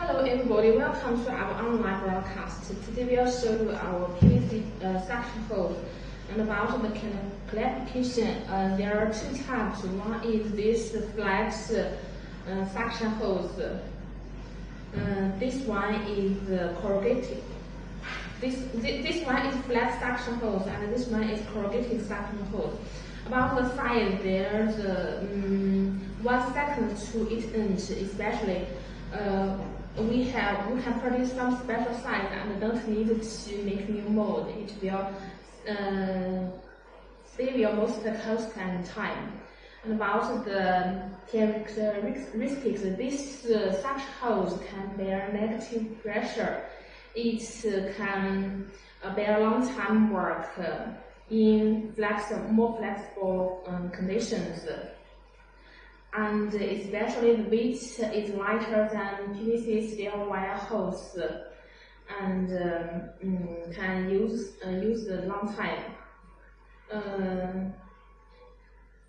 Hello everybody, welcome to our online broadcast. Today we'll show you our PVC uh, suction hose and about the classification. Uh, there are two types. One is this flex uh, suction hose. Uh, this one is corrugated. This, this, this one is flat suction hose and this one is corrugated suction hose. About the size, there's um, one second to each inch, especially uh, we have we can produce some special size and don't need to make new mold. It will uh, save you most cost and time. And about the characteristics, this uh, such hose can bear negative pressure. It uh, can uh, bear long time work uh, in flexible, more flexible um, conditions and especially the weight is lighter than PVC steel wire hose and um, can use uh, use a long time. Uh,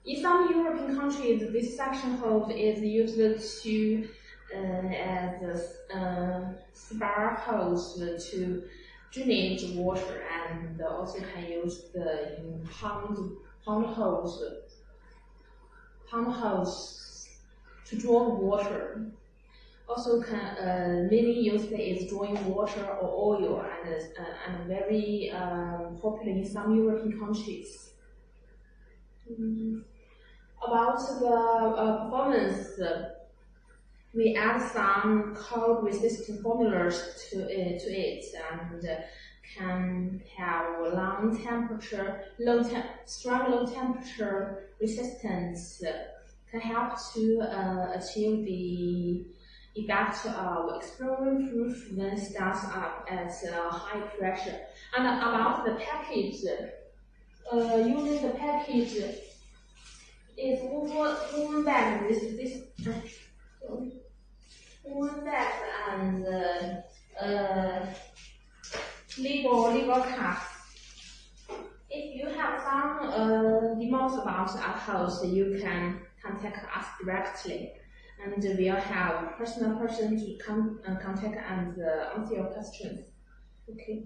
in some European countries, this suction hose is used to uh, as a uh, spa hose to drainage water and also can use the pond pond hose house to draw water. Also, can uh, mainly used is drawing water or oil, and uh, and very um, popular in some European countries. Mm. About the uh, performance, we add some cold resistant formulas to it, to it and can have long temperature, low te strong low temperature resistance, can help to uh, achieve the effect of explosion proof when starts up at uh, high pressure. And about the package, uh, using the package is woven, bag this this woven bag and uh, uh legal legal. If you have some uh, demands about our house, you can contact us directly. And we'll have personal person to come uh, contact and uh, answer your questions. Okay.